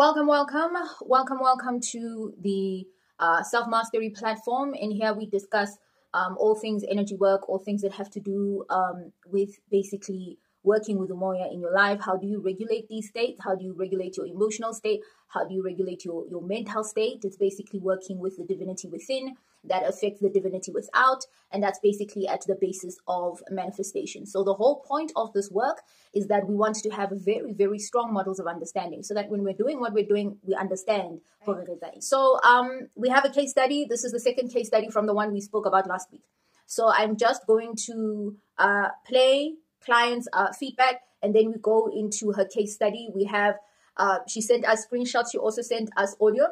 Welcome, welcome, welcome, welcome to the uh, Self Mastery platform. And here, we discuss um, all things energy work, all things that have to do um, with basically working with Umoya in your life. How do you regulate these states? How do you regulate your emotional state? How do you regulate your, your mental state? It's basically working with the divinity within that affects the divinity without. And that's basically at the basis of manifestation. So the whole point of this work is that we want to have very, very strong models of understanding so that when we're doing what we're doing, we understand. So um, we have a case study. This is the second case study from the one we spoke about last week. So I'm just going to uh, play clients' uh, feedback and then we go into her case study. We have uh, she sent us screenshots. She also sent us audio,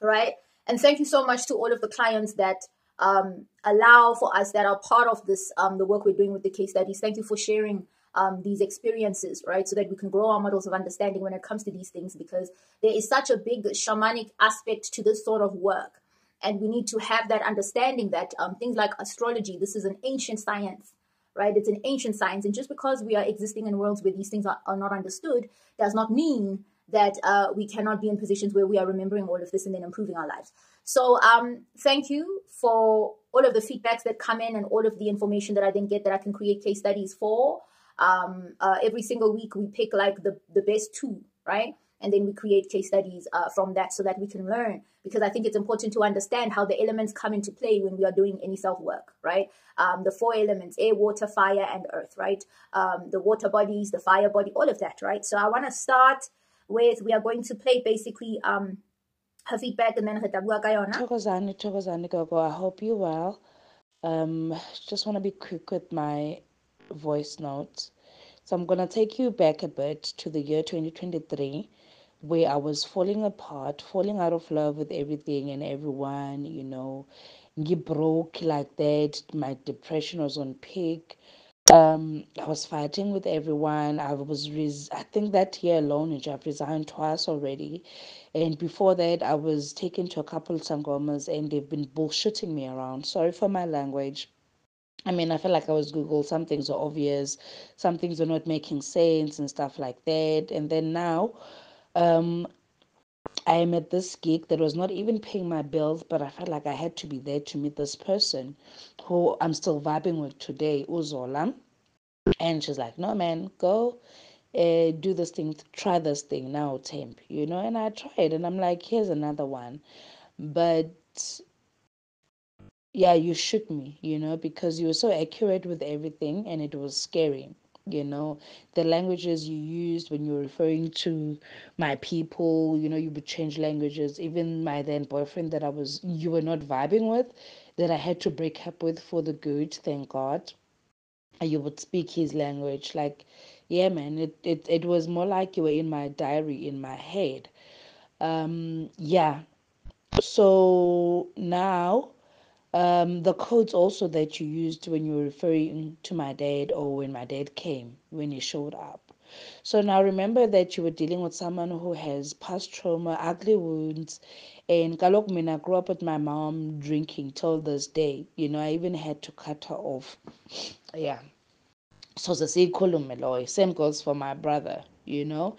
right? And thank you so much to all of the clients that um, allow for us that are part of this, um, the work we're doing with the case studies. Thank you for sharing um, these experiences, right? So that we can grow our models of understanding when it comes to these things, because there is such a big shamanic aspect to this sort of work. And we need to have that understanding that um, things like astrology, this is an ancient science, right? It's an ancient science. And just because we are existing in worlds where these things are, are not understood does not mean that uh, we cannot be in positions where we are remembering all of this and then improving our lives. So um, thank you for all of the feedbacks that come in and all of the information that I then get that I can create case studies for. Um, uh, every single week we pick like the, the best two, right? And then we create case studies uh, from that so that we can learn. Because I think it's important to understand how the elements come into play when we are doing any self work, right? Um, the four elements air, water, fire, and earth, right? Um, the water bodies, the fire body, all of that, right? So I want to start with we are going to play basically um her feedback and then her tabua ka yona. Thokozani, Thokozani Gogo, I hope you well. Um, just want to be quick with my voice notes. So I'm gonna take you back a bit to the year 2023, where I was falling apart, falling out of love with everything and everyone. You know, get broke like that. My depression was on peak um, I was fighting with everyone. I was, res- I think that year alone, I've resigned twice already. And before that, I was taken to a couple of sangomas and they've been bullshitting me around. Sorry for my language. I mean, I felt like I was Google. Some things are obvious, some things are not making sense and stuff like that. And then now, um, I am at this gig that was not even paying my bills, but I felt like I had to be there to meet this person who I'm still vibing with today, Uzola. And she's like, no, man, go uh, do this thing, try this thing now, temp, you know. And I tried, and I'm like, here's another one. But yeah, you shook me, you know, because you were so accurate with everything and it was scary you know the languages you used when you're referring to my people you know you would change languages. Even my then boyfriend that i was you were not vibing with that i had to break up with for the good thank god. You would speak his language. Like yeah man it, it it was more like you were in my diary in my head. Um yeah. So now um, the codes also that you used when you were referring to my dad or when my dad came, when he showed up. So now remember that you were dealing with someone who has past trauma, ugly wounds, and kalok mina grew up with my mom drinking till this day. You know, I even had to cut her off. Yeah. So the same goes for my brother, you know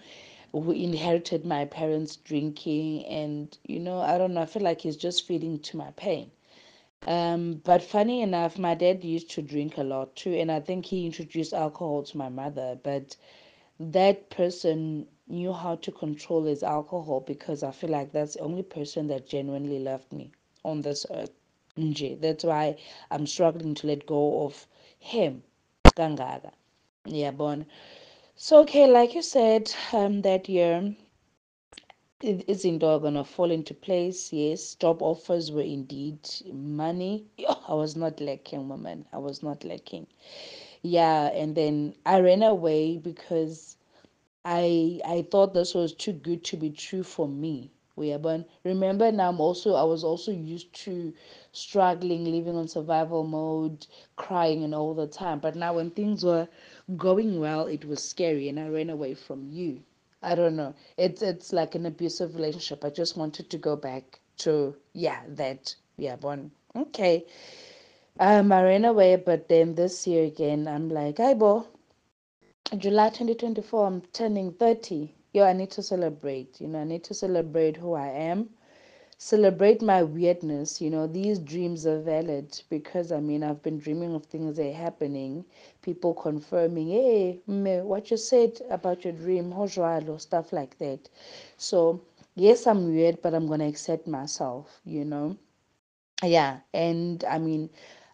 who inherited my parents drinking and you know i don't know i feel like he's just feeding to my pain um, but funny enough, my dad used to drink a lot too, and I think he introduced alcohol to my mother. But that person knew how to control his alcohol because I feel like that's the only person that genuinely loved me on this earth. That's why I'm struggling to let go of him. Yeah, born. So okay, like you said, um, that year izinto are gonna fall into place. Yes, job offers were indeed money. I was not lacking, woman. I was not lacking. Yeah, and then I ran away because I I thought this was too good to be true for me. Yeah, but remember now I'm also I was also used to struggling, living on survival mode, crying and all the time. But now when things were going well, it was scary and I ran away from you. I don't know. It's it's like an abusive relationship. I just wanted to go back to yeah that yeah one okay. Um, I ran away, but then this year again, I'm like, hey, bo, July 2024, I'm turning 30. yo, I need to celebrate. You know, I need to celebrate who I am celebrate my weirdness. You know, these dreams are valid because I mean, I've been dreaming of things that are happening, people confirming, hey, me, what you said about your dream, or stuff like that. So, yes, I'm weird, but I'm going to accept myself, you know. Yeah, and I mean,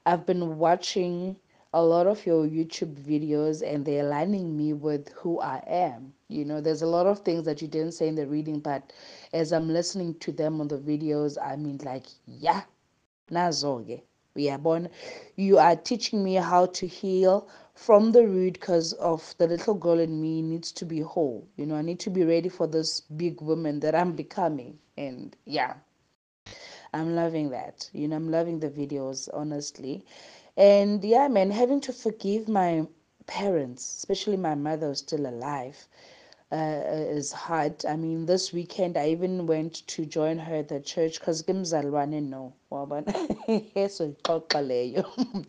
I've been watching a lot of your YouTube videos and they're aligning me with who I am. You know, there's a lot of things that you didn't say in the reading, but as I'm listening to them on the videos, I mean, like, yeah, nazoge. born. you are teaching me how to heal from the root because of the little girl in me needs to be whole. You know, I need to be ready for this big woman that I'm becoming. And yeah, I'm loving that. You know, I'm loving the videos, honestly. And yeah, man, having to forgive my parents, especially my mother who's still alive, uh, is hard. I mean, this weekend I even went to join her at the church because Gimzalwane no.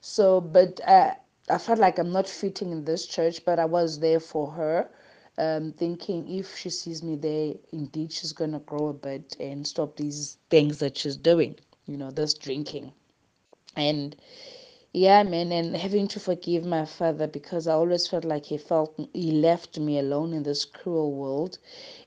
So, but uh, I felt like I'm not fitting in this church, but I was there for her um, thinking if she sees me there, indeed she's gonna grow a bit and stop these things that she's doing, you know, this drinking. And yeah, man, and having to forgive my father because I always felt like he felt he left me alone in this cruel world.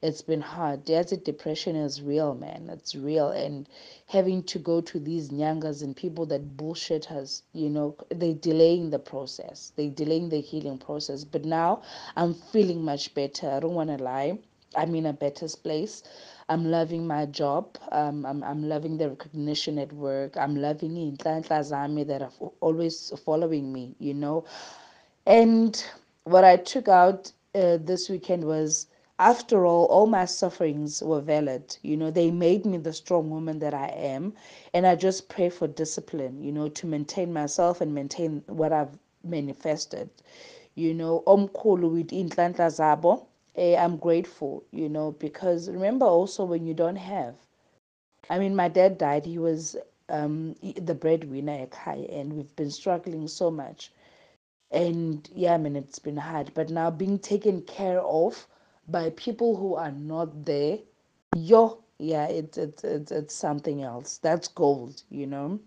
It's been hard. Desert depression is real, man. It's real, and having to go to these nyangas and people that bullshit us, you know, they delaying the process. They delaying the healing process. But now I'm feeling much better. I don't want to lie. I'm in a better place. I'm loving my job. Um, I'm, I'm loving the recognition at work. I'm loving inhlanhla zami that are always following me, you know. And what I took out uh, this weekend was after all, all my sufferings were valid. You know, they made me the strong woman that I am. And I just pray for discipline, you know, to maintain myself and maintain what I've manifested. You know, omkhulu with inhlanhla zabo. Eh, I'm grateful, you know, because remember also when you don't have. I mean, my dad died. He was um, the breadwinner at high, and we've been struggling so much. And yeah, I mean, it's been hard. But now being taken care of by people who are not there, yo, yeah, it's it's it's, it's something else. That's gold, you know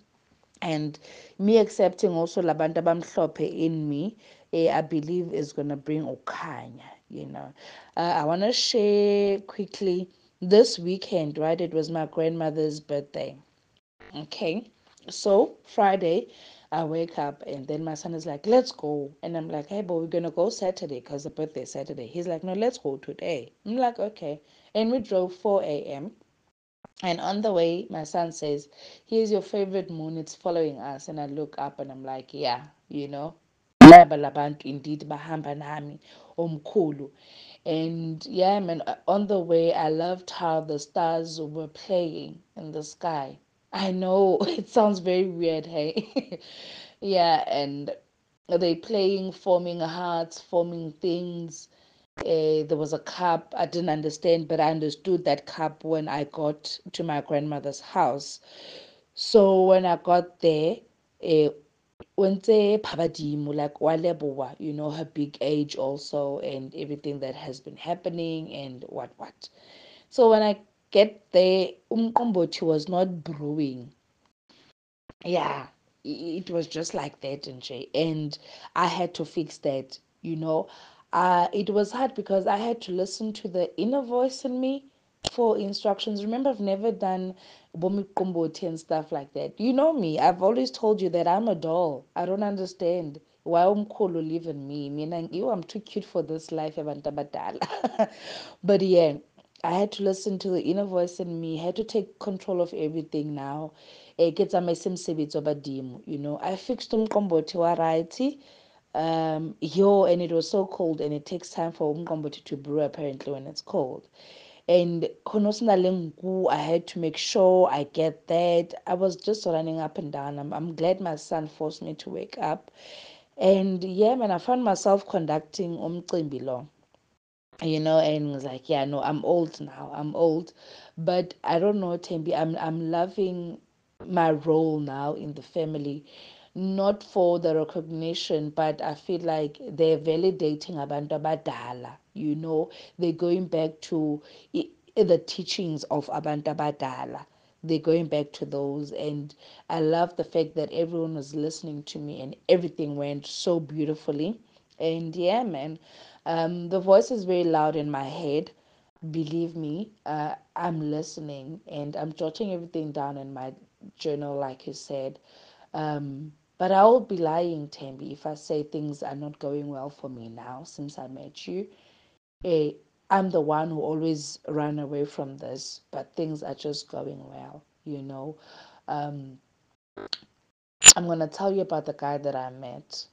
and me accepting also labanda abamhlophe in me eh, i believe is to bring ukanya you know uh, i want to share quickly this weekend right it was my grandmother's birthday okay so friday I wake up and then my son is like, let's go. And I'm like, hey, but we're going to go Saturday because the birthday is Saturday. He's like, no, let's go today. I'm like, okay. And we drove 4 a.m. And on the way, my son says, Here's your favorite moon. It's following us. And I look up and I'm like, Yeah, you know. Indeed bahamba nami omkhulu and yeah man on the way i loved how the stars were playing in the sky i know it sounds very weird hey yeah and they playing forming hearts forming things uh, there was a cup. I didn't understand, but I understood that cup when I got to my grandmother's house. So when I got there, uh, when they pabadimu like walebowa, you know her big age also and everything that has been happening and what what. So when I get there, umqombothi was not brewing. Yeah, it was just like that and and I had to fix that, you know uh, it was hard because I had to listen to the inner voice in me for instructions. Remember, I've never done bomi kumboti and stuff like that. You know me. I've always told you that I'm a doll. I don't understand why umkhulu live in me. Meaning, you, I'm too cute for this life, but yeah. I had to listen to the inner voice in me. I had to take control of everything now. It gets a you know. I fixed umqombothi wa right um yo and it was so cold and it takes time for umqombothi to brew apparently when it's cold and i had to make sure i get that. I was just running up and down. I'm, I'm glad my son forced me to wake up. And yeah man i found myself conducting umcimbi lo you know and was like yeah no i'm old now i'm old. But i don't know Thembi i'm i'm loving my role now in the family not for the recognition, but I feel like they're validating abantu abadala. You know, they're going back to the teachings of abantu abadala. They're going back to those, and I love the fact that everyone was listening to me, and everything went so beautifully. And yeah, man, um, the voice is very loud in my head. Believe me, uh, I'm listening and I'm jotting everything down in my journal, like you said. Um, but I will be lying, Thembi, if I say things are not going well for me now since I met you. Hey, I'm the one who always ran away from this, but things are just going well, you know. Um, I'm going to tell you about the guy that I met.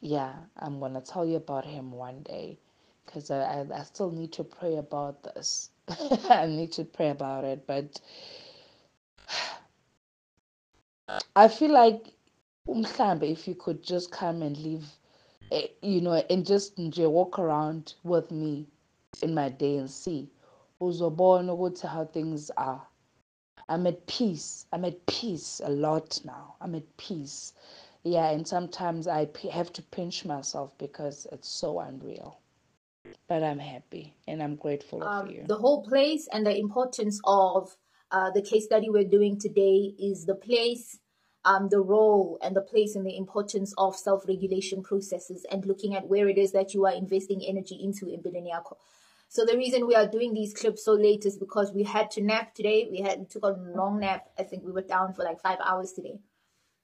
Yeah, I'm going to tell you about him one day because I, I, I still need to pray about this. I need to pray about it, but I feel like umhlambe if you could just come and live eh, you know and just walk around with me in my day and see uzobona ukuthi how things are. I'm at peace. I'm at peace a lot now. I'm at peace. Yeah and sometimes I have to pinch myself because it's so unreal. But I'm happy and I'm grateful um, for you. the whole place and the importance of uh, the case study we're doing today is the place um, the role and the place and the importance of self-regulation processes and looking at where it is that you are investing energy into in Biliniako. So the reason we are doing these clips so late is because we had to nap today. We had took a long nap. I think we were down for like five hours today.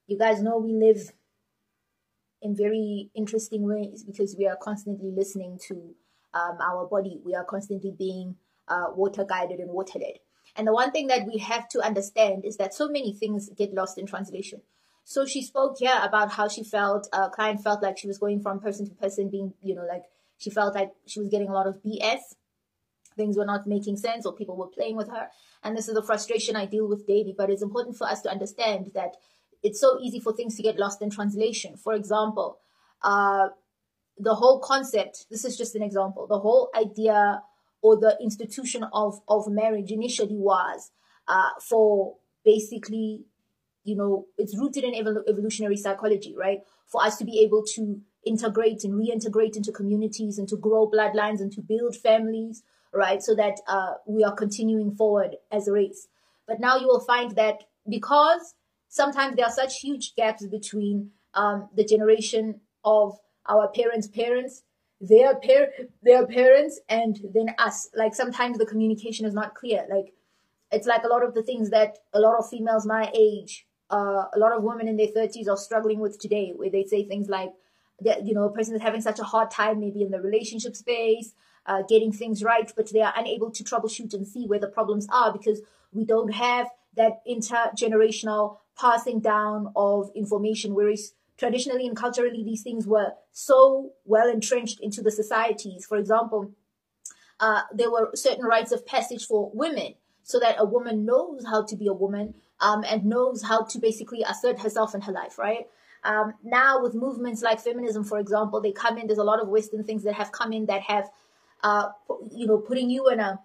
You guys know we live in very interesting ways because we are constantly listening to um, our body. We are constantly being uh, water guided and water led. And the one thing that we have to understand is that so many things get lost in translation. So she spoke here about how she felt, a uh, client felt like she was going from person to person, being, you know, like she felt like she was getting a lot of BS. Things were not making sense or people were playing with her. And this is the frustration I deal with daily. But it's important for us to understand that it's so easy for things to get lost in translation. For example, uh, the whole concept, this is just an example, the whole idea or the institution of, of marriage initially was uh, for basically, you know, it's rooted in evol- evolutionary psychology, right? For us to be able to integrate and reintegrate into communities and to grow bloodlines and to build families, right? So that uh, we are continuing forward as a race. But now you will find that because sometimes there are such huge gaps between um, the generation of our parents' parents their par- their parents and then us. Like sometimes the communication is not clear. Like it's like a lot of the things that a lot of females my age uh, a lot of women in their 30s are struggling with today where they say things like that you know a person is having such a hard time maybe in the relationship space uh, getting things right but they are unable to troubleshoot and see where the problems are because we don't have that intergenerational passing down of information. Whereas traditionally and culturally, these things were so well entrenched into the societies. For example, uh, there were certain rites of passage for women so that a woman knows how to be a woman um, and knows how to basically assert herself in her life, right? Um, now, with movements like feminism, for example, they come in. There's a lot of Western things that have come in that have, uh, you know, putting you in a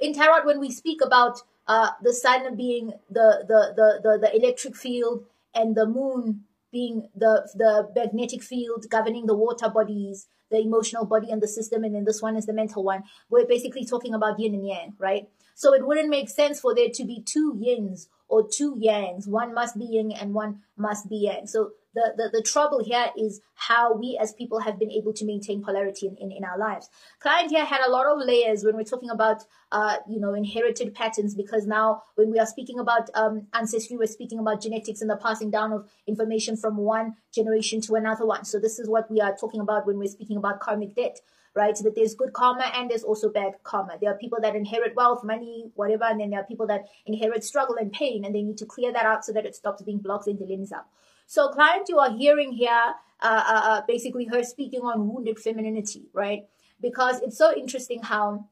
in tarot when we speak about uh, the sun being the, the the the the electric field and the moon being the the magnetic field governing the water bodies, the emotional body and the system, and then this one is the mental one. We're basically talking about yin and yang, right? So it wouldn't make sense for there to be two yins or two yangs. One must be yin and one must be yang. So the, the, the trouble here is how we as people have been able to maintain polarity in, in, in our lives. Client here had a lot of layers when we're talking about, uh, you know, inherited patterns because now when we are speaking about um, ancestry, we're speaking about genetics and the passing down of information from one generation to another one. So this is what we are talking about when we're speaking about karmic debt right? So that there's good karma and there's also bad karma. There are people that inherit wealth, money, whatever, and then there are people that inherit struggle and pain, and they need to clear that out so that it stops being blocks and delays up. So, client, you are hearing here uh, uh, uh, basically her speaking on wounded femininity, right? Because it's so interesting how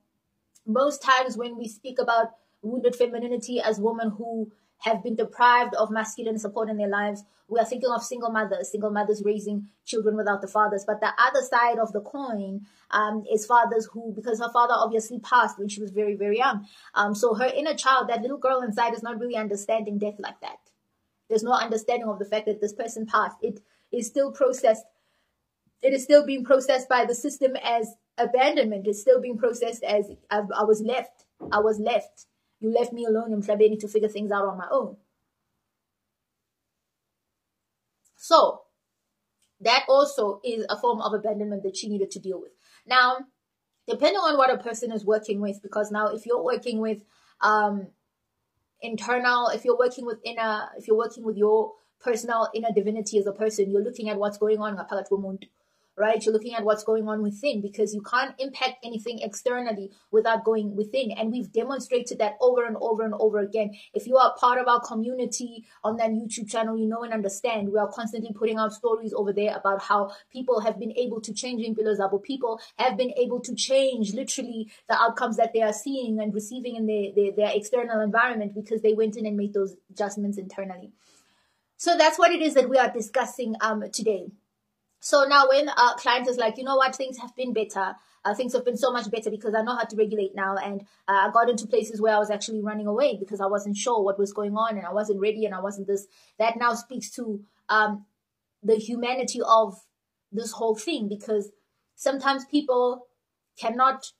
most times when we speak about wounded femininity as women who have been deprived of masculine support in their lives, we are thinking of single mothers, single mothers raising children without the fathers. But the other side of the coin um, is fathers who, because her father obviously passed when she was very, very young. Um, so her inner child, that little girl inside, is not really understanding death like that There's no understanding of the fact that this person passed. It is still processed. It is still being processed by the system as abandonment. It's still being processed as I, I was left. I was left. You left me alone in Mhlabeni to figure things out on my own. So that also is a form of abandonment that she needed to deal with. Now, depending on what a person is working with, because now if you're working with um, internal, if you're working with inner, if you're working with your personal inner divinity as a person, you're looking at what's going on right? You're looking at what's going on within because you can't impact anything externally without going within. And we've demonstrated that over and over and over again. If you are part of our community on that YouTube channel, you know and understand. We are constantly putting out stories over there about how people have been able to change in Zabo. People have been able to change literally the outcomes that they are seeing and receiving in their, their, their external environment because they went in and made those adjustments internally. So that's what it is that we are discussing um, today. So now when a client is like, you know what, things have been better. Uh, things have been so much better because I know how to regulate now. And uh, I got into places where I was actually running away because I wasn't sure what was going on and I wasn't ready and I wasn't this. That now speaks to um, the humanity of this whole thing because sometimes people cannot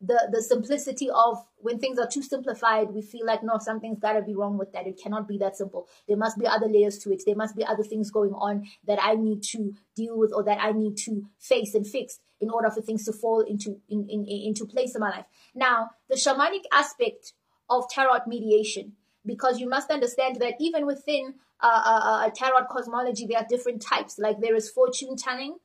the the simplicity of when things are too simplified we feel like no something's got to be wrong with that. It cannot be that simple. There must be other layers to it. There must be other things going on that i need to deal with or that i need to face and fix in order for things to fall into in, in, into place in my life. Now the shamanic aspect of tarot mediation because you must understand that even within uh, uh, uh tarot cosmology there are different types. Like there is fortune telling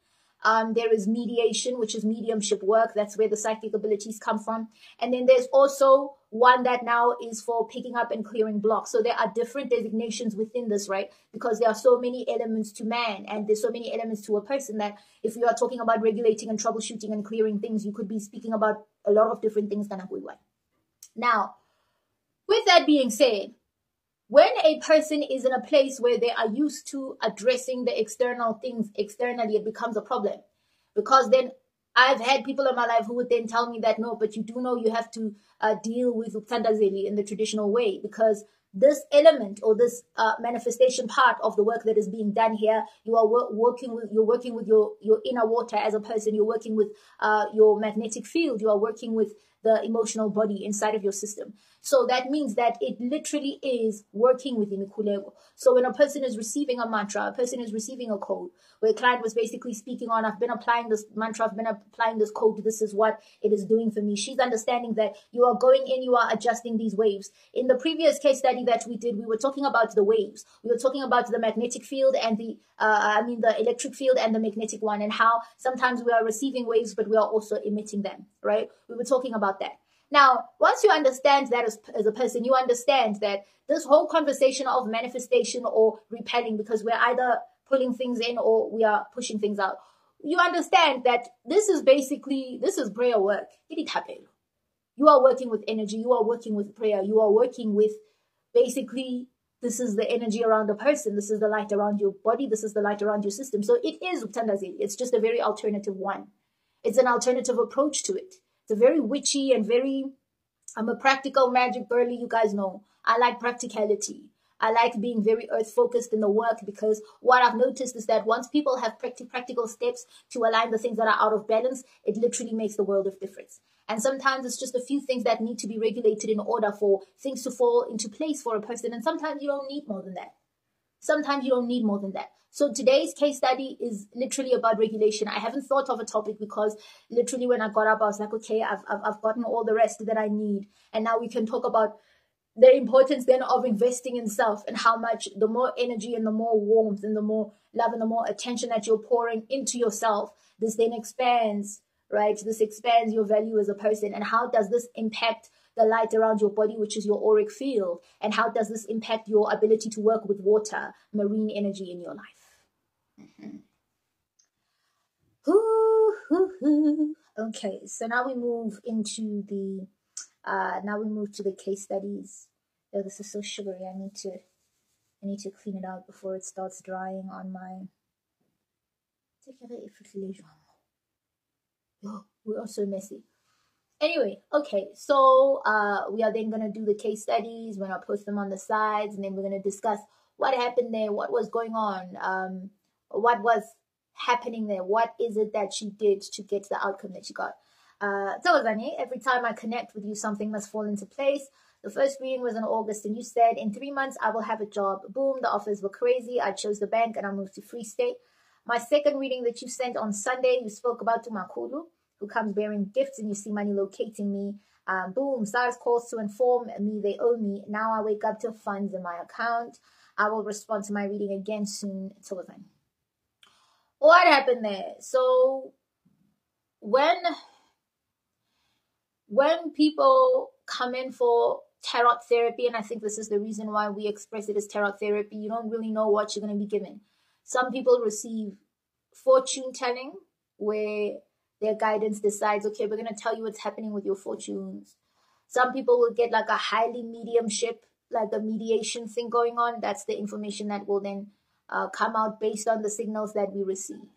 um, there is mediation, which is mediumship work. That's where the psychic abilities come from. And then there's also one that now is for picking up and clearing blocks. So there are different designations within this, right? Because there are so many elements to man and there's so many elements to a person that if you are talking about regulating and troubleshooting and clearing things, you could be speaking about a lot of different things. Now, with that being said, when a person is in a place where they are used to addressing the external things externally, it becomes a problem. Because then I've had people in my life who would then tell me that no, but you do know you have to uh, deal with Uktandazeli in the traditional way because this element or this uh, manifestation part of the work that is being done here, you are wor- working with you're working with your your inner water as a person. You're working with uh, your magnetic field. You are working with the emotional body inside of your system. So that means that it literally is working within Kulego. So when a person is receiving a mantra, a person is receiving a code, where a client was basically speaking on, I've been applying this mantra, I've been applying this code, this is what it is doing for me. She's understanding that you are going in, you are adjusting these waves. In the previous case study that we did, we were talking about the waves. We were talking about the magnetic field and the, uh, I mean, the electric field and the magnetic one, and how sometimes we are receiving waves, but we are also emitting them, right? We were talking about that. Now, once you understand that as, as a person, you understand that this whole conversation of manifestation or repelling, because we're either pulling things in or we are pushing things out, you understand that this is basically, this is prayer work. You are working with energy. You are working with prayer. You are working with basically this is the energy around the person. This is the light around your body. This is the light around your system. So it is Utandazili. It's just a very alternative one. It's an alternative approach to it. It's a very witchy and very, I'm a practical magic girly, you guys know. I like practicality. I like being very earth focused in the work because what I've noticed is that once people have practical steps to align the things that are out of balance, it literally makes the world of difference. And sometimes it's just a few things that need to be regulated in order for things to fall into place for a person. And sometimes you don't need more than that. Sometimes you don't need more than that. So today's case study is literally about regulation. I haven't thought of a topic because literally when I got up, I was like, okay, I've, I've, I've gotten all the rest that I need. And now we can talk about the importance then of investing in self and how much the more energy and the more warmth and the more love and the more attention that you're pouring into yourself, this then expands, right? This expands your value as a person. And how does this impact the light around your body, which is your auric field? And how does this impact your ability to work with water, marine energy in your life? Okay, so now we move into the uh, now we move to the case studies. Oh, this is so sugary. I need to I need to clean it out before it starts drying on my. We're also messy. Anyway, okay, so uh, we are then gonna do the case studies. We're gonna post them on the sides, and then we're gonna discuss what happened there, what was going on, um, what was happening there, what is it that she did to get the outcome that she got. Uh, every time I connect with you, something must fall into place. The first reading was in August, and you said, In three months, I will have a job. Boom, the offers were crazy. I chose the bank and I moved to Free State. My second reading that you sent on Sunday, you spoke about Tumakulu, who comes bearing gifts, and you see money locating me. Um, boom, SARS calls to inform me they owe me. Now I wake up to funds in my account. I will respond to my reading again soon. Until then. What happened there? So when when people come in for tarot therapy, and I think this is the reason why we express it as tarot therapy, you don't really know what you're going to be given. Some people receive fortune telling, where their guidance decides, okay, we're going to tell you what's happening with your fortunes. Some people will get like a highly mediumship, like a mediation thing going on. That's the information that will then uh, come out based on the signals that we receive.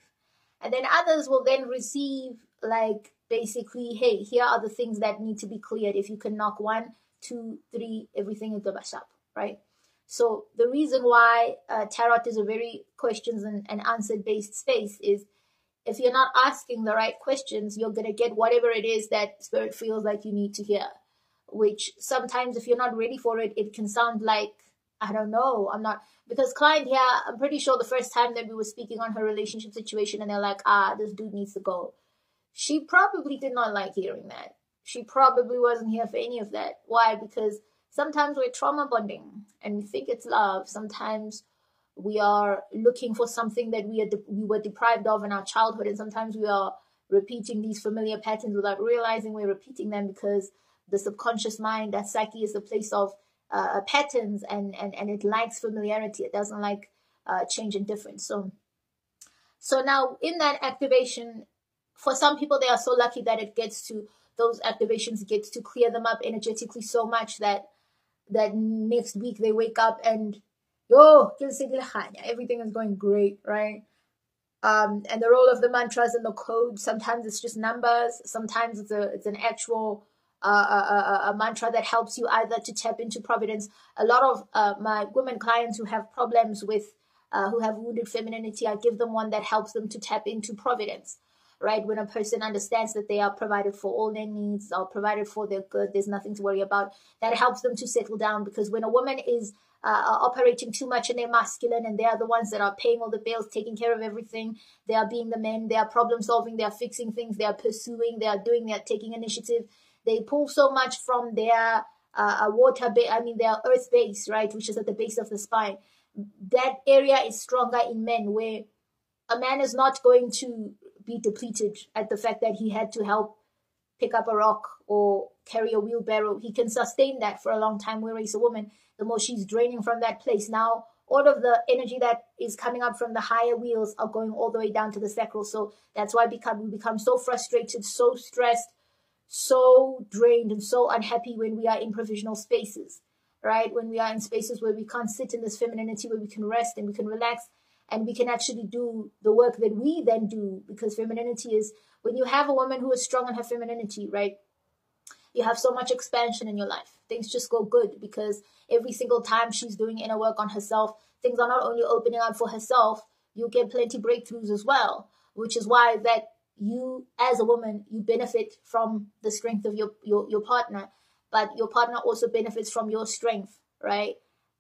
And then others will then receive, like, basically, hey, here are the things that need to be cleared. If you can knock one, two, three, everything is the up, right? So the reason why uh, tarot is a very questions and, and answer based space is if you're not asking the right questions, you're going to get whatever it is that spirit feels like you need to hear. Which sometimes, if you're not ready for it, it can sound like, I don't know, I'm not. Because client here, I'm pretty sure the first time that we were speaking on her relationship situation, and they're like, ah, this dude needs to go. She probably did not like hearing that. She probably wasn't here for any of that. Why? Because sometimes we're trauma bonding and we think it's love. Sometimes we are looking for something that we are de- we were deprived of in our childhood, and sometimes we are repeating these familiar patterns without realizing we're repeating them because the subconscious mind, that psyche, is a place of uh, patterns and, and and it likes familiarity. It doesn't like uh, change and difference. So, so now in that activation, for some people, they are so lucky that it gets to those activations gets to clear them up energetically so much that that next week they wake up and yo, everything is going great, right? Um, and the role of the mantras and the code, sometimes it's just numbers, sometimes it's a it's an actual uh, a, a, a, mantra that helps you either to tap into providence. A lot of uh, my women clients who have problems with uh, who have wounded femininity, I give them one that helps them to tap into providence. Right when a person understands that they are provided for all their needs, are provided for their good, there's nothing to worry about. That helps them to settle down because when a woman is uh, are operating too much in their masculine and they are the ones that are paying all the bills, taking care of everything. They are being the men, they are problem solving, they are fixing things, they are pursuing, they are doing, they are taking initiative. They pull so much from their uh, water base, I mean, their earth base, right, which is at the base of the spine. That area is stronger in men where a man is not going to be depleted at the fact that he had to help pick up a rock or carry a wheelbarrow. He can sustain that for a long time, whereas a woman, the more she's draining from that place. Now, all of the energy that is coming up from the higher wheels are going all the way down to the sacral. So that's why become, we become so frustrated, so stressed, so drained, and so unhappy when we are in provisional spaces, right? When we are in spaces where we can't sit in this femininity, where we can rest and we can relax and we can actually do the work that we then do because femininity is when you have a woman who is strong in her femininity, right? You have so much expansion in your life. Things just go good because every single time she's doing inner work on herself, things are not only opening up for herself, you get plenty breakthroughs as well, which is why that you as a woman, you benefit from the strength of your, your, your partner, but your partner also benefits from your strength, right?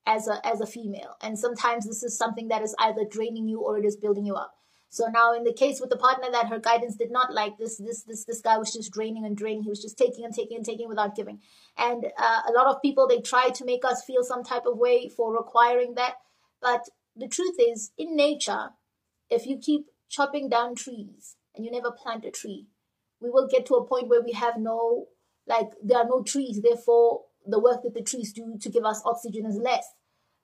As a as a female. And sometimes this is something that is either draining you or it is building you up. So now in the case with the partner that her guidance did not like, this this this this guy was just draining and draining. He was just taking and taking and taking without giving. And uh, a lot of people they try to make us feel some type of way for requiring that. But the truth is, in nature, if you keep chopping down trees and you never plant a tree, we will get to a point where we have no like there are no trees. Therefore, the work that the trees do to give us oxygen is less,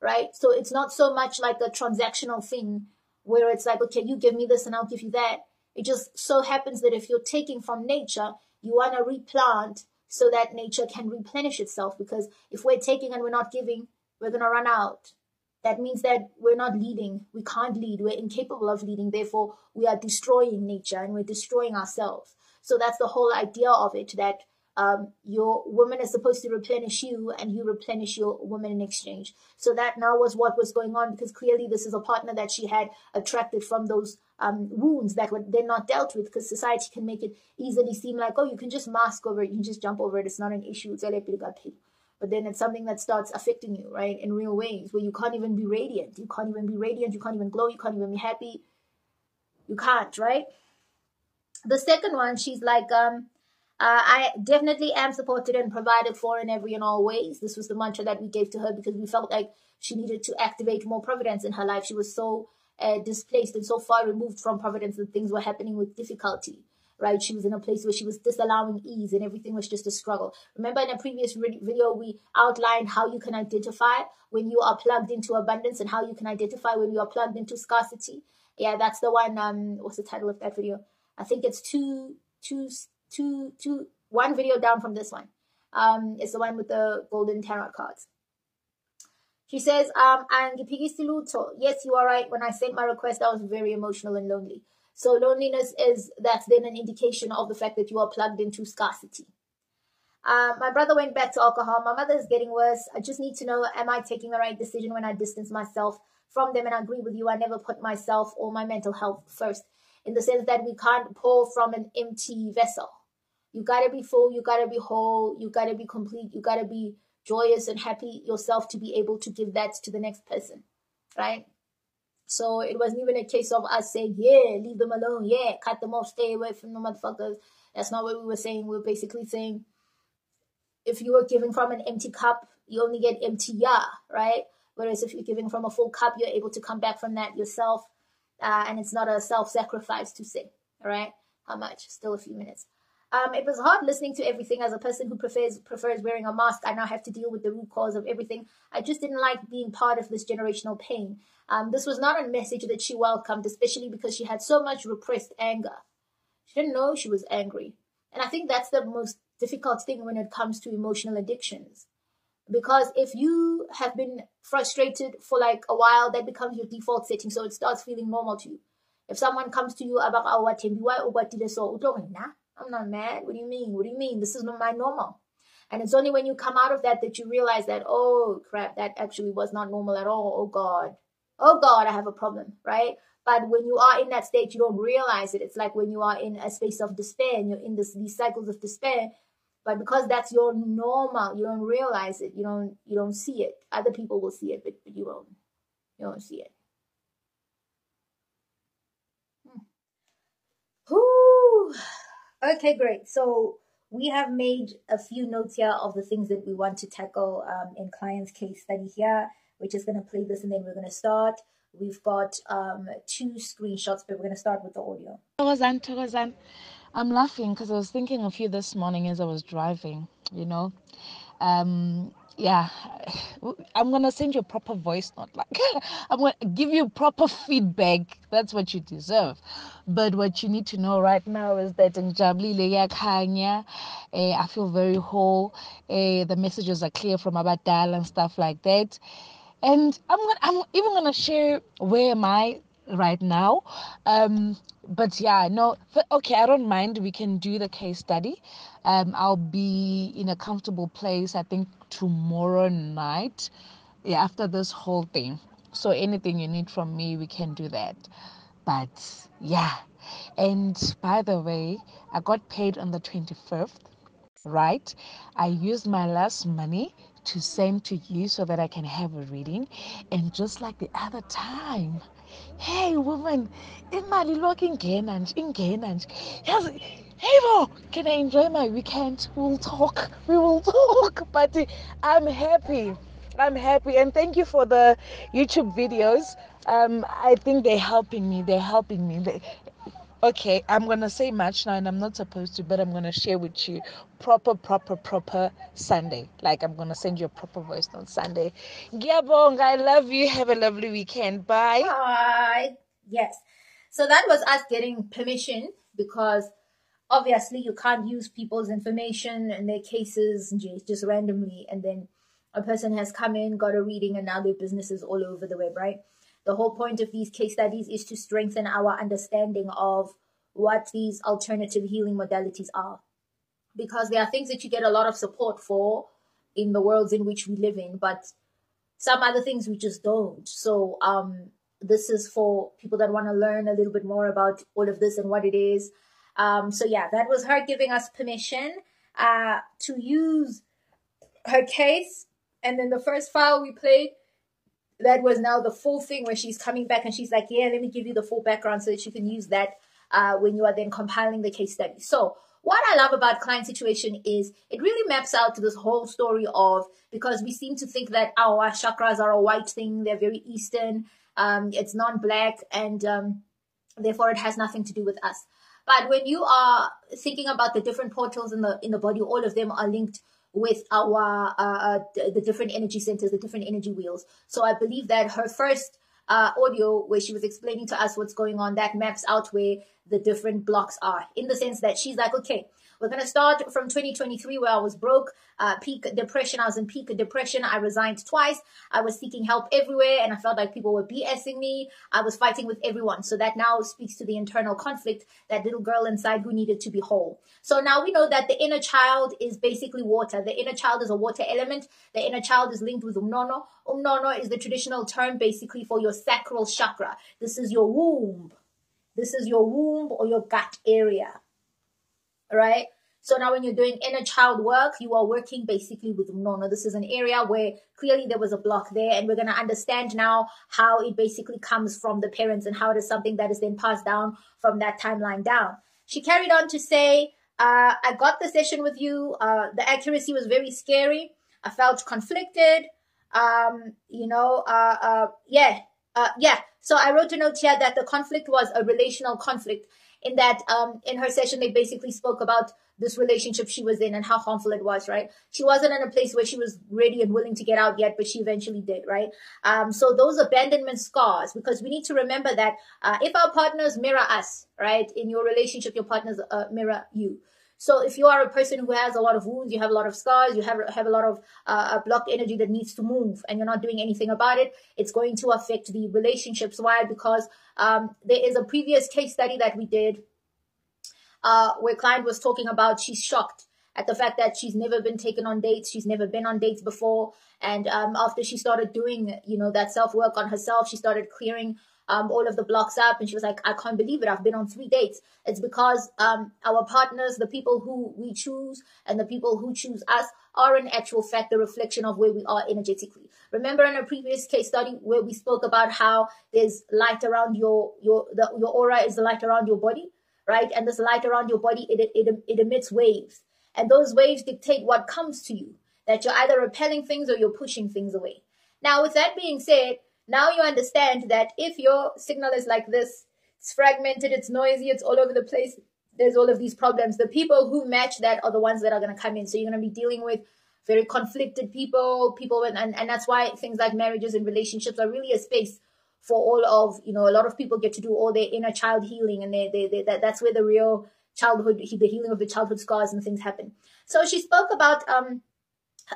right? So it's not so much like a transactional thing where it's like, okay, you give me this and I'll give you that. It just so happens that if you're taking from nature, you want to replant so that nature can replenish itself. Because if we're taking and we're not giving, we're going to run out. That means that we're not leading. We can't lead. We're incapable of leading. Therefore, we are destroying nature and we're destroying ourselves. So that's the whole idea of it that um, your woman is supposed to replenish you and you replenish your woman in exchange. So that now was what was going on because clearly this is a partner that she had attracted from those um, wounds that were then not dealt with because society can make it easily seem like, oh, you can just mask over it, you can just jump over it, it's not an issue. But then it's something that starts affecting you, right, in real ways where you can't even be radiant. You can't even be radiant. You can't even glow. You can't even be happy. You can't, right? The second one, she's like, um, uh, I definitely am supported and provided for in every and all ways. This was the mantra that we gave to her because we felt like she needed to activate more providence in her life. She was so uh, displaced and so far removed from providence that things were happening with difficulty right? She was in a place where she was disallowing ease and everything was just a struggle. Remember in a previous video, we outlined how you can identify when you are plugged into abundance and how you can identify when you are plugged into scarcity. Yeah, that's the one. Um, what's the title of that video? I think it's two, two, two, two, one video down from this one. Um, it's the one with the golden tarot cards. She says, um, and yes, you are right. When I sent my request, I was very emotional and lonely. So loneliness is that's then an indication of the fact that you are plugged into scarcity. Um, my brother went back to alcohol. My mother is getting worse. I just need to know, am I taking the right decision when I distance myself from them? And I agree with you. I never put myself or my mental health first in the sense that we can't pour from an empty vessel. You gotta be full. You gotta be whole. You gotta be complete. You gotta be joyous and happy yourself to be able to give that to the next person, right? So it wasn't even a case of us saying, yeah, leave them alone. Yeah, cut them off. Stay away from the motherfuckers. That's not what we were saying. We were basically saying, if you were giving from an empty cup, you only get empty yeah, right? Whereas if you're giving from a full cup, you're able to come back from that yourself. Uh, and it's not a self-sacrifice to say, all right? How much? Still a few minutes. Um, it was hard listening to everything as a person who prefers prefers wearing a mask. I now have to deal with the root cause of everything. I just didn't like being part of this generational pain. Um, this was not a message that she welcomed, especially because she had so much repressed anger. She didn't know she was angry. And I think that's the most difficult thing when it comes to emotional addictions. Because if you have been frustrated for like a while, that becomes your default setting. So it starts feeling normal to you. If someone comes to you about our oh, why what did so nah, I'm not mad. What do you mean? What do you mean? This is not my normal. And it's only when you come out of that that you realize that, oh crap, that actually was not normal at all. Oh God oh God, I have a problem, right? But when you are in that state, you don't realize it. It's like when you are in a space of despair and you're in this, these cycles of despair. But because that's your normal, you don't realize it. You don't you don't see it. Other people will see it, but, but you won't. You don't see it. Hmm. Okay, great. So we have made a few notes here of the things that we want to tackle um, in client's case study here. We're just going to play this and then we're going to start. We've got um, two screenshots, but we're going to start with the audio. I'm laughing because I was thinking of you this morning as I was driving, you know. Um, yeah, I'm gonna send you a proper voice note. Like, I'm gonna give you proper feedback. That's what you deserve. But what you need to know right now is that in Jabli Kanya, eh, I feel very whole. Eh, the messages are clear from Abadal and stuff like that and I'm gonna, I'm even gonna share where am I right now. Um, but yeah, no, okay, I don't mind. We can do the case study. Um, I'll be in a comfortable place. I think tomorrow night. Yeah, after this whole thing. So anything you need from me, we can do that. But yeah, and by the way, I got paid on the 25th right? I used my last money to send to you so that I can have a reading. And just like the other time, hey woman, imali lokhu ingena nje ingena nje. Yazi bo, can I enjoy my weekend? We'll talk. We will talk. But I'm happy. I'm happy and thank you for the YouTube videos. Um, I think they're helping me. They're helping me. They, okay i'm gonna say much now and i'm not supposed to but i'm gonna share with you proper proper proper sunday like i'm gonna send you a proper voice on sunday Giabong, i love you have a lovely weekend bye bye yes so that was us getting permission because obviously you can't use people's information and their cases just randomly and then a person has come in got a reading and now their business is all over the web right the whole point of these case studies is to strengthen our understanding of what these alternative healing modalities are. because there are things that you get a lot of support for in the worlds in which we live in, but some other things we just don't. So um, this is for people that want to learn a little bit more about all of this and what it is. Um, so yeah, that was her giving us permission uh, to use her case. And then the first file we played, that was now the full thing where she's coming back and she's like, yeah, let me give you the full background so that you can use that uh, when you are then compiling the case study. So what I love about client situation is it really maps out to this whole story of because we seem to think that our chakras are a white thing, they're very Eastern, um, it's non-black, and um, therefore it has nothing to do with us. But when you are thinking about the different portals in the in the body, all of them are linked with our uh, uh the different energy centers, the different energy wheels. So I believe that her first uh, audio where she was explaining to us what's going on that maps out where the different blocks are in the sense that she's like, okay, we're going to start from 2023 where I was broke, uh, peak depression. I was in peak depression. I resigned twice. I was seeking help everywhere and I felt like people were BSing me. I was fighting with everyone. So that now speaks to the internal conflict, that little girl inside who needed to be whole. So now we know that the inner child is basically water. The inner child is a water element. The inner child is linked with umnono. Umnono is the traditional term basically for your sacral chakra. This is your womb. This is your womb or your gut area right? So now when you're doing inner child work, you are working basically with Nono. This is an area where clearly there was a block there and we're going to understand now how it basically comes from the parents and how it is something that is then passed down from that timeline down. She carried on to say, uh, I got the session with you. Uh, the accuracy was very scary. I felt conflicted. Um, you know, uh, uh yeah, uh, yeah. So I wrote a note here that the conflict was a relational conflict in that um, in her session they basically spoke about this relationship she was in and how harmful it was right? She wasn't in a place where she was ready and willing to get out yet but she eventually did right? Um, so those abandonment scars because we need to remember that uh, if our partners mirror us right in your relationship your partners uh, mirror you so if you are a person who has a lot of wounds, you have a lot of scars, you have have a lot of uh, blocked energy that needs to move, and you're not doing anything about it, it's going to affect the relationships. Why? Because um, there is a previous case study that we did uh, where client was talking about she's shocked at the fact that she's never been taken on dates, she's never been on dates before, and um, after she started doing you know that self work on herself, she started clearing um, all of the blocks up. And she was like, I can't believe it. I've been on three dates. It's because um, our partners, the people who we choose and the people who choose us are in actual fact the reflection of where we are energetically. Remember in a previous case study where we spoke about how there's light around your, your, the, your aura is the light around your body, right? And this light around your body, it, it, it emits waves. And those waves dictate what comes to you, that you're either repelling things or you're pushing things away. Now, with that being said, now you understand that if your signal is like this, it's fragmented, it's noisy, it's all over the place, there's all of these problems. The people who match that are the ones that are going to come in. So you're going to be dealing with very conflicted people, people, and, and that's why things like marriages and relationships are really a space for all of, you know, a lot of people get to do all their inner child healing and they, they, they that, that's where the real childhood, the healing of the childhood scars and things happen. So she spoke about, um,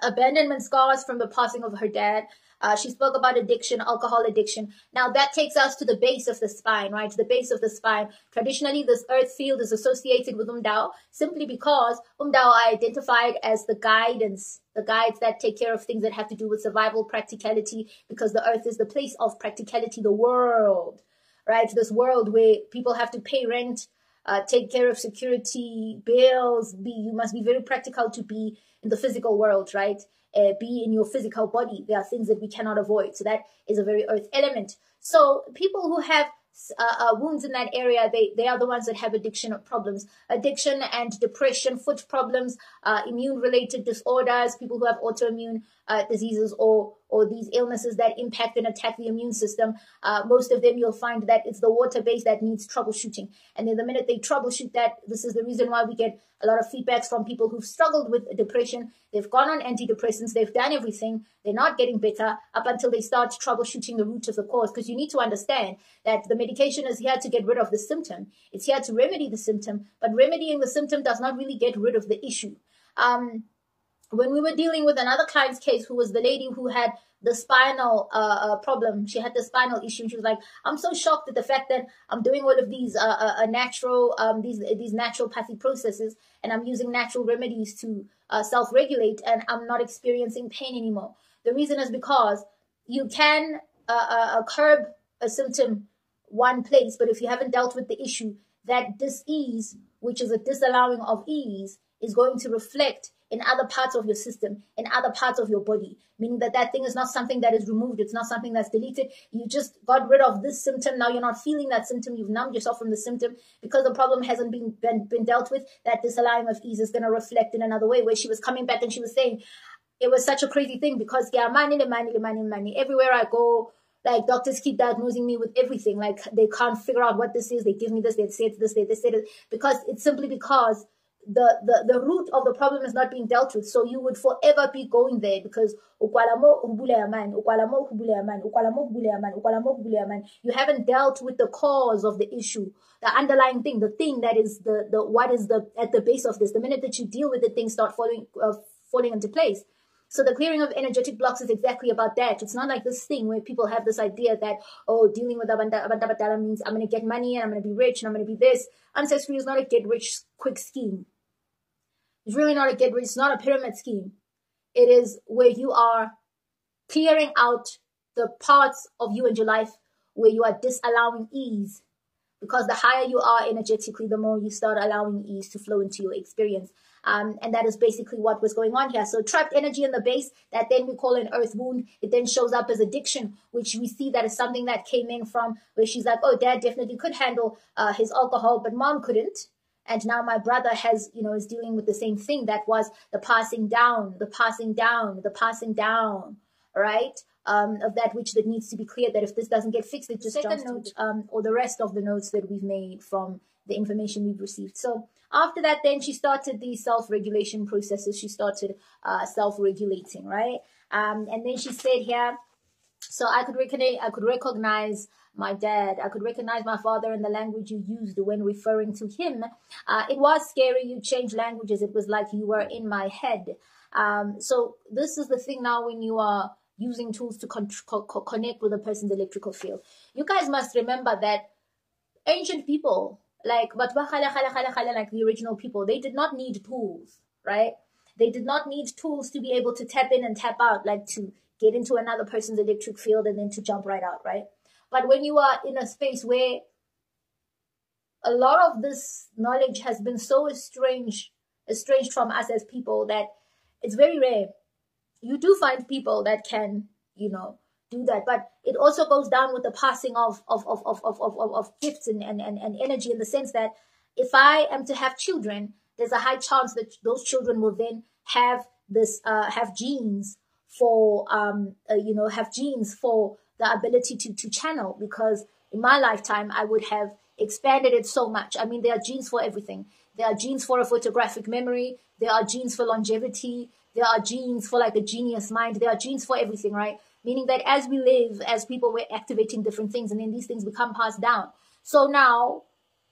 abandonment scars from the passing of her dad. Uh, she spoke about addiction, alcohol addiction. Now that takes us to the base of the spine, right? To the base of the spine. Traditionally, this earth field is associated with Umdao simply because Umdao are identified as the guidance, the guides that take care of things that have to do with survival, practicality, because the earth is the place of practicality, the world, right? This world where people have to pay rent, uh, take care of security, bills, be, you must be very practical to be in the physical world, right? Uh, be in your physical body. There are things that we cannot avoid. So that is a very earth element. So people who have uh, uh, wounds in that area, they, they are the ones that have addiction problems. Addiction and depression, foot problems, uh, immune related disorders, people who have autoimmune uh, diseases or or these illnesses that impact and attack the immune system. Uh, most of them you'll find that it's the water base that needs troubleshooting. And then the minute they troubleshoot that, this is the reason why we get a lot of feedbacks from people who've struggled with depression. They've gone on antidepressants, they've done everything, they're not getting better up until they start troubleshooting the root of the cause. Because you need to understand that the medication is here to get rid of the symptom. It's here to remedy the symptom, but remedying the symptom does not really get rid of the issue. Um, when we were dealing with another client's case who was the lady who had the spinal uh, uh, problem. She had the spinal issue. She was like, "I'm so shocked at the fact that I'm doing all of these uh, uh, uh natural um, these these naturopathy processes, and I'm using natural remedies to uh, self-regulate, and I'm not experiencing pain anymore." The reason is because you can curb a symptom one place, but if you haven't dealt with the issue, that dis-ease, which is a disallowing of ease, is going to reflect in other parts of your system, in other parts of your body, meaning that that thing is not something that is removed. It's not something that's deleted. You just got rid of this symptom. Now you're not feeling that symptom. You've numbed yourself from the symptom because the problem hasn't been, been, been dealt with. That disallowing of ease is going to reflect in another way where she was coming back and she was saying, it was such a crazy thing because yeah, money, money, money, money. Everywhere I go, like doctors keep diagnosing me with everything. Like they can't figure out what this is. They give me this, they say it's this, they, they say it because it's simply because the, the, the root of the problem is not being dealt with. So you would forever be going there because you haven't dealt with the cause of the issue, the underlying thing, the thing that is the, the what is the at the base of this. The minute that you deal with it, things start falling uh, falling into place. So the clearing of energetic blocks is exactly about that. It's not like this thing where people have this idea that, oh, dealing with Abanda, Abanda means I'm going to get money and I'm going to be rich and I'm going to be this. Ancestry is not a get rich quick scheme. It's really not a get rich, it's not a pyramid scheme. It is where you are clearing out the parts of you and your life where you are disallowing ease. Because the higher you are energetically, the more you start allowing ease to flow into your experience. Um, and that is basically what was going on here. So trapped energy in the base that then we call an earth wound. It then shows up as addiction, which we see that is something that came in from where she's like, oh, dad definitely could handle uh, his alcohol, but mom couldn't and now my brother has you know is dealing with the same thing that was the passing down the passing down the passing down right? Um, of that which that needs to be clear that if this doesn't get fixed it just second note um, or the rest of the notes that we've made from the information we've received. So after that then she started the self-regulation processes. She started uh, self-regulating right? Um, and then she said here so i could recognize i could recognize my dad. I could recognize my father in the language you used when referring to him. Uh, it was scary. You changed languages. It was like you were in my head. Um, so this is the thing now when you are using tools to con- co- connect with a person's electrical field. You guys must remember that ancient people, like like the original people, they did not need tools, right? They did not need tools to be able to tap in and tap out, like to get into another person's electric field and then to jump right out, right? But when you are in a space where a lot of this knowledge has been so estranged, estranged from us as people that it's very rare. You do find people that can, you know, do that. But it also goes down with the passing of of of of of, of, of gifts and, and, and, and energy in the sense that if I am to have children, there's a high chance that those children will then have this uh, have genes for um uh, you know have genes for the ability to, to channel because in my lifetime, I would have expanded it so much. I mean, there are genes for everything. There are genes for a photographic memory. There are genes for longevity. There are genes for like a genius mind. There are genes for everything, right? Meaning that as we live, as people, we're activating different things and then these things become passed down. So now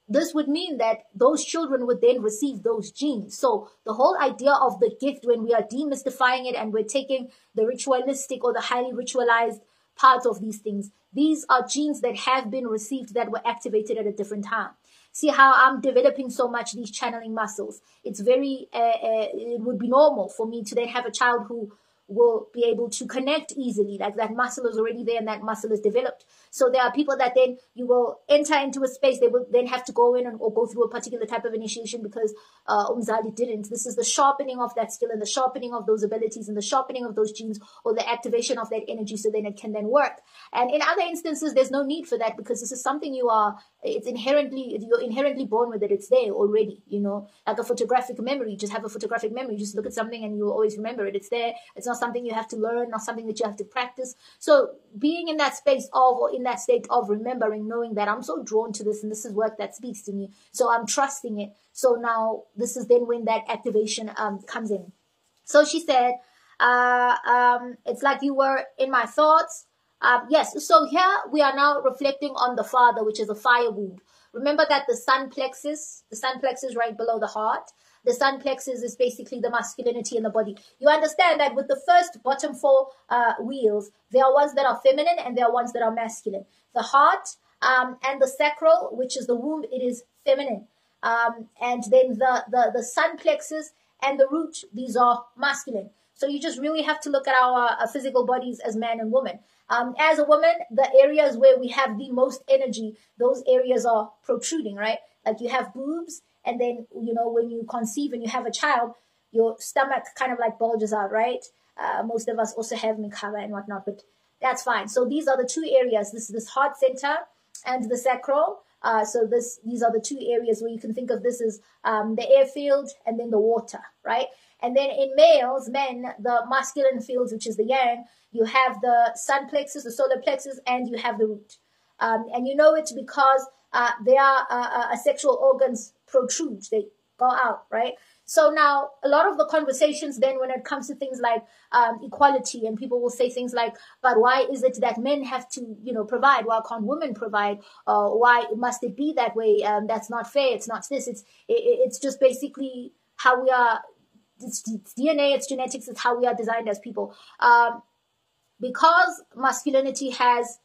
this would mean that those children would then receive those genes. So the whole idea of the gift, when we are demystifying it and we're taking the ritualistic or the highly ritualized parts of these things. These are genes that have been received that were activated at a different time. See how I'm developing so much these channeling muscles. It's very, uh, uh, it would be normal for me to then have a child who will be able to connect easily. Like that muscle is already there and that muscle is developed. So there are people that then you will enter into a space, they will then have to go in and, or go through a particular type of initiation because uh, Umzali didn't. This is the sharpening of that skill and the sharpening of those abilities and the sharpening of those genes or the activation of that energy so then it can then work. And in other instances, there's no need for that because this is something you are, it's inherently, you're inherently born with it. It's there already, you know, like a photographic memory. Just have a photographic memory. Just look at something and you'll always remember it. It's there. It's not something you have to learn, not something that you have to practice. So being in that space of or in that state of remembering, knowing that I'm so drawn to this and this is work that speaks to me. So I'm trusting it. So now this is then when that activation um, comes in. So she said, uh, um, it's like you were in my thoughts. Um, yes, so here we are now reflecting on the father, which is a fire wound. Remember that the sun plexus, the sun plexus right below the heart, the sun plexus is basically the masculinity in the body. You understand that with the first bottom four uh, wheels, there are ones that are feminine and there are ones that are masculine. The heart um, and the sacral, which is the womb, it is feminine. Um, and then the, the, the sun plexus and the root, these are masculine. So you just really have to look at our, our physical bodies as man and woman. Um, as a woman, the areas where we have the most energy, those areas are protruding, right? Like you have boobs, and then, you know, when you conceive and you have a child, your stomach kind of like bulges out, right? Uh, most of us also have mikhala and whatnot, but that's fine. So these are the two areas. This is this heart center and the sacral. Uh, so this, these are the two areas where you can think of this as um, the airfield and then the water, right? And then in males, men, the masculine fields, which is the yang, you have the sun plexus, the solar plexus, and you have the root. Um, and you know it because uh, their uh, uh, sexual organs protrude, they go out, right? So now a lot of the conversations then when it comes to things like um, equality and people will say things like, but why is it that men have to, you know, provide? Why can't women provide? Uh, why must it be that way? Um, that's not fair. It's not this. It's, it, it's just basically how we are. It's, it's, DNA, it's genetics, it's how we are designed as people. Um, because masculinity has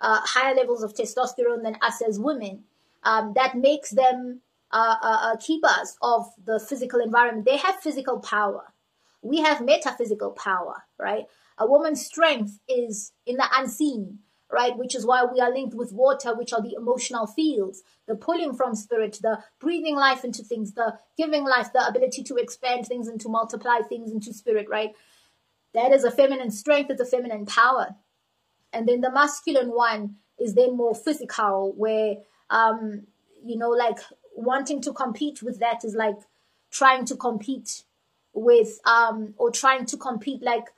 uh, higher levels of testosterone than us as women, um, that makes them uh, uh, uh, keepers of the physical environment. They have physical power. We have metaphysical power, right? A woman's strength is in the unseen, right? Which is why we are linked with water, which are the emotional fields, the pulling from spirit, the breathing life into things, the giving life, the ability to expand things and to multiply things into spirit, right? That is a feminine strength, it's a feminine power. And then the masculine one is then more physical, where, um, you know, like wanting to compete with that is like trying to compete with um or trying to compete like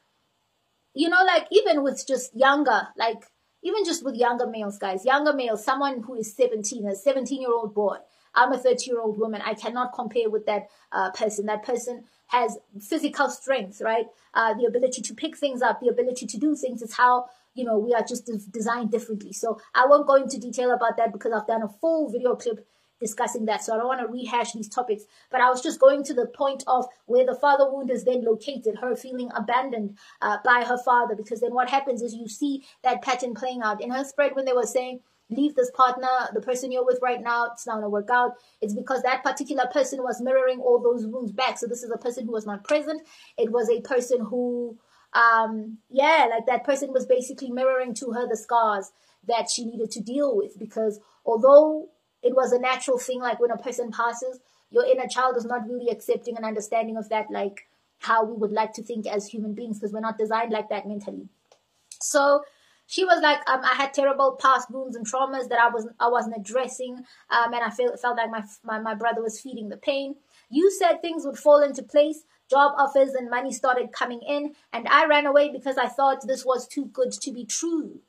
you know like even with just younger like even just with younger males guys younger males someone who is 17 a 17 year old boy i'm a 30 year old woman i cannot compare with that uh, person. That person has physical strength right? Uh, the ability to pick things up the ability to do things is how you know we are just designed differently. So i won't go into detail about that because i've done a full video clip discussing that. So I don't want to rehash these topics, but I was just going to the point of where the father wound is then located, her feeling abandoned uh, by her father. Because then what happens is you see that pattern playing out in her spread when they were saying, leave this partner, the person you're with right now, it's not going to work out. It's because that particular person was mirroring all those wounds back. So this is a person who was not present. It was a person who, um, yeah, like that person was basically mirroring to her the scars that she needed to deal with because although it was a natural thing. Like when a person passes, your inner child is not really accepting and understanding of that, like how we would like to think as human beings, because we're not designed like that mentally. So she was like, um, I had terrible past wounds and traumas that I wasn't, I wasn't addressing, um, and I felt felt like my, my my brother was feeding the pain. You said things would fall into place. Job offers and money started coming in, and I ran away because I thought this was too good to be true.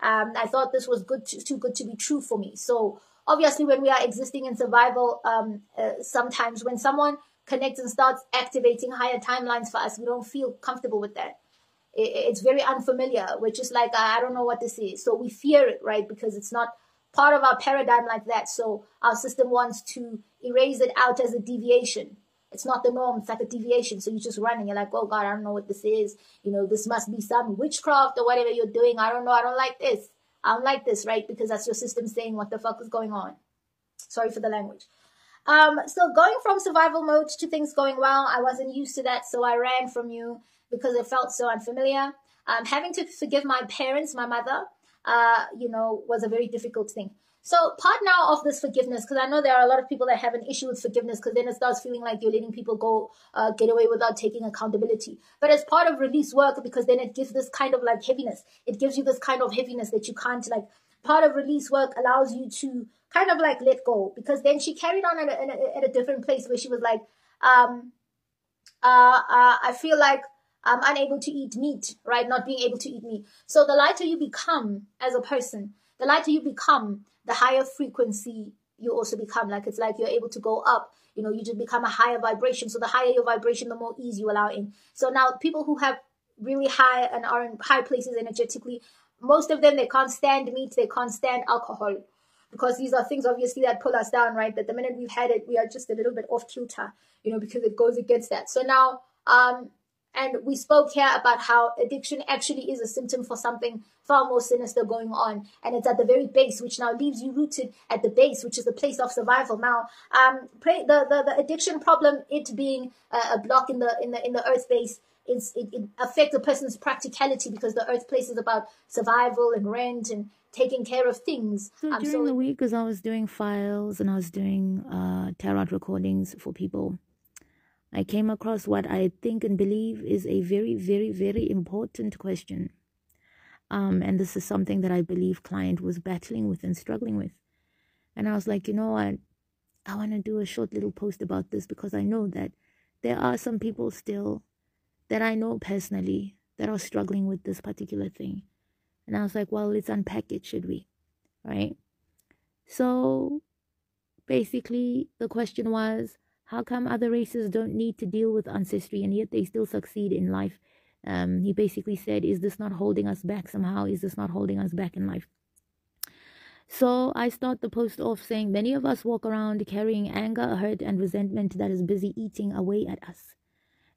Um, I thought this was good to, too good to be true for me. So obviously when we are existing in survival um, uh, sometimes when someone connects and starts activating higher timelines for us we don't feel comfortable with that. It, it's very unfamiliar. We're just like i don't know what this is. So we fear it right? Because it's not part of our paradigm like that. So our system wants to erase it out as a deviation. It's not the norm. It's like a deviation. So you're just running. You're like oh god i don't know what this is. You know this must be some witchcraft or whatever you're doing. I don't know. I don't like this I don't like this, right? Because that's your system saying what the fuck is going on. Sorry for the language. Um, so going from survival mode to things going well, I wasn't used to that, so I ran from you because it felt so unfamiliar. Um, having to forgive my parents, my mother, uh, you know, was a very difficult thing. So part now of this forgiveness, because I know there are a lot of people that have an issue with forgiveness, because then it starts feeling like you're letting people go uh, get away without taking accountability. But as part of release work, because then it gives this kind of like heaviness. It gives you this kind of heaviness that you can't like. Part of release work allows you to kind of like let go, because then she carried on at a, at a different place where she was like, um, uh, uh, I feel like I'm unable to eat meat, right? Not being able to eat meat. So the lighter you become as a person, the lighter you become, the higher frequency you also become. Like it's like you're able to go up. You know, you just become a higher vibration. So the higher your vibration, the more ease you allow in. So now people who have really high and are in high places energetically, most of them they can't stand meat, they can't stand alcohol. because these are things obviously that pull us down, right? That the minute we've had it, we are just a little bit off kilter, you know, because it goes against that. So now, um, and we spoke here about how addiction actually is a symptom for something far more sinister going on. And it's at the very base, which now leaves you rooted at the base, which is the place of survival. Now, um, the, the, the addiction problem, it being a, a block in the, in the, in the earth base, it's, it, it affects a person's practicality because the earth place is about survival and rent and taking care of things. So um, during so the week, as I was doing files and I was doing uh, tarot recordings for people, I came across what I think and believe is a very, very, very important question. Um, and this is something that I believe client was battling with and struggling with. And I was like, you know what? I want to do a short little post about this because I know that there are some people still that I know personally that are struggling with this particular thing. And I was like, well, let's unpack it, should we? Right? So basically, the question was, how come other races don't need to deal with ancestry and yet they still succeed in life? Um, he basically said, Is this not holding us back somehow? Is this not holding us back in life? So I start the post off saying, Many of us walk around carrying anger, hurt, and resentment that is busy eating away at us.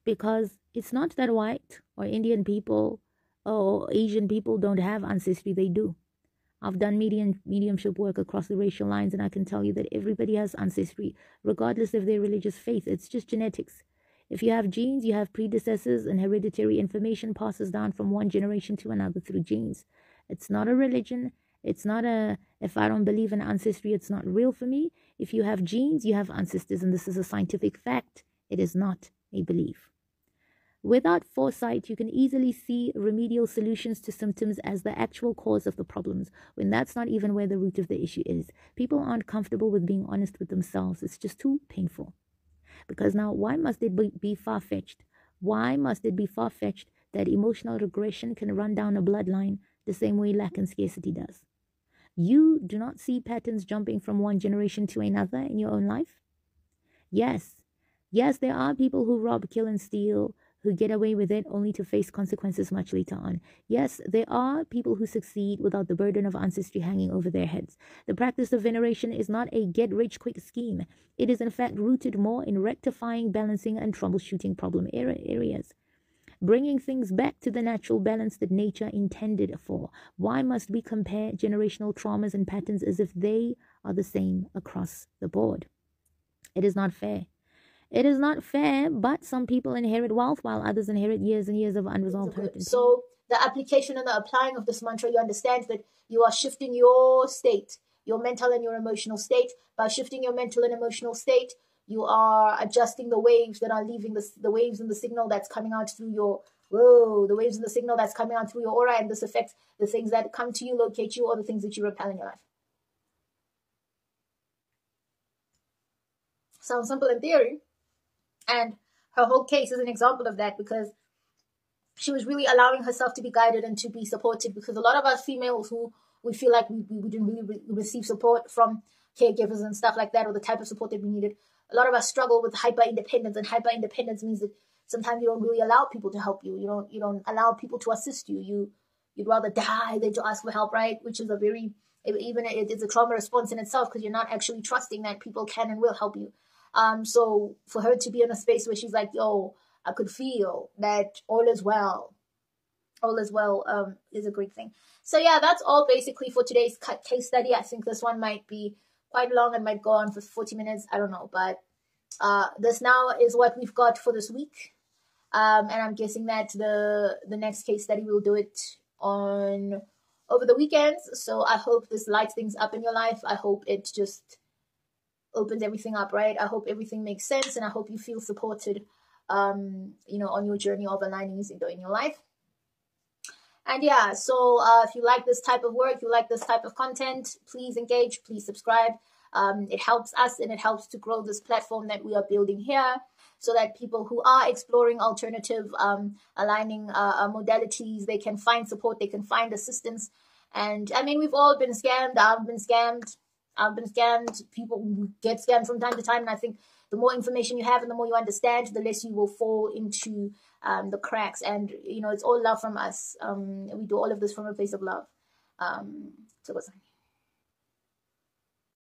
Because it's not that white or Indian people or Asian people don't have ancestry, they do. I've done medium mediumship work across the racial lines, and I can tell you that everybody has ancestry, regardless of their religious faith. It's just genetics. If you have genes, you have predecessors, and hereditary information passes down from one generation to another through genes. It's not a religion. It's not a, if I don't believe in ancestry, it's not real for me. If you have genes, you have ancestors, and this is a scientific fact. It is not a belief. Without foresight, you can easily see remedial solutions to symptoms as the actual cause of the problems, when that's not even where the root of the issue is. People aren't comfortable with being honest with themselves. It's just too painful. Because now, why must it be far fetched? Why must it be far fetched that emotional regression can run down a bloodline the same way lack and scarcity does? You do not see patterns jumping from one generation to another in your own life? Yes. Yes, there are people who rob, kill, and steal who get away with it only to face consequences much later on. Yes, there are people who succeed without the burden of ancestry hanging over their heads. The practice of veneration is not a get rich quick scheme. It is in fact rooted more in rectifying, balancing, and troubleshooting problem areas. Bringing things back to the natural balance that nature intended for. Why must we compare generational traumas and patterns as if they are the same across the board? It is not fair. It is not fair, but some people inherit wealth while others inherit years and years of unresolved hurt. So the application and the applying of this mantra, you understand that you are shifting your state, your mental and your emotional state. By shifting your mental and emotional state, you are adjusting the waves that are leaving the, the waves and the signal that's coming out through your whoa, the waves and the signal that's coming out through your aura, and this affects the things that come to you, locate you, or the things that you repel in your life. Sounds simple in theory, and her whole case is an example of that because she was really allowing herself to be guided and to be supported because a lot of us females who we feel like we, we didn't really re- receive support from caregivers and stuff like that or the type of support that we needed a lot of us struggle with hyper independence and hyper independence means that sometimes you don't really allow people to help you. You don't you don't allow people to assist you. You you'd rather die than to ask for help right? Which is a very even it's a trauma response in itself because you're not actually trusting that people can and will help you um, so for her to be in a space where she's like, yo, I could feel that all is well, all is well, um, is a great thing. So yeah, that's all basically for today's case study. I think this one might be quite long and might go on for 40 minutes. I don't know, but uh, this now is what we've got for this week. Um, and I'm guessing that the the next case study we'll do it on over the weekends. So I hope this lights things up in your life. I hope it just opens everything up, right? I hope everything makes sense and I hope you feel supported, um, you know, on your journey of aligning in, in your life. And yeah, so uh, if you like this type of work, you like this type of content, please engage, please subscribe. Um, it helps us and it helps to grow this platform that we are building here so that people who are exploring alternative um, aligning uh, uh, modalities, they can find support, they can find assistance. And I mean, we've all been scammed. I've been scammed. I've been scammed. People get scammed from time to time, and I think the more information you have and the more you understand, the less you will fall into um, the cracks. And you know, it's all love from us. Um, we do all of this from a place of love. Um, so what's